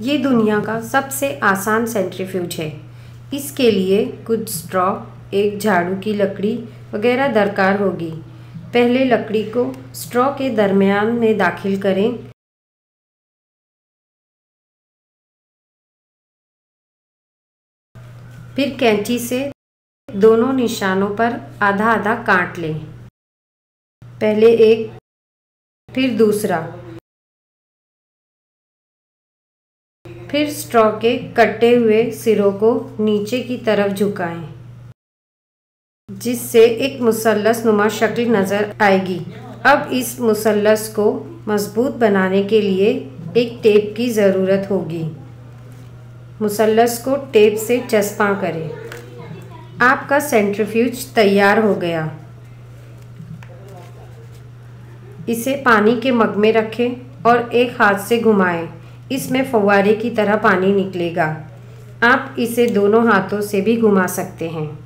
ये दुनिया का सबसे आसान सेंट्रीफ्यूज है। इसके लिए कुछ स्ट्रॉ एक झाड़ू की लकड़ी वगैरह दरकार होगी। पहले लकड़ी को स्ट्रॉ के दरमियान में दाखिल करें। फिर कैंची से दोनों निशानों पर आधा आधा काट लें। पहले एक, फिर दूसरा। फिर स्ट्रॉ के कटे हुए सिरों को नीचे की तरफ़ झुकाएँ, जिससे एक मुसलस नुमा शक्ल नज़र आएगी। अब इस मुसलस को मज़बूत बनाने के लिए एक टेप की ज़रूरत होगी। मुसलस को टेप से चस्पा करें। आपका सेंट्रीफ्यूज तैयार हो गया। इसे पानी के मग में रखें और एक हाथ से घुमाएँ। इसमें फव्वारे की तरह पानी निकलेगा। आप इसे दोनों हाथों से भी घुमा सकते हैं।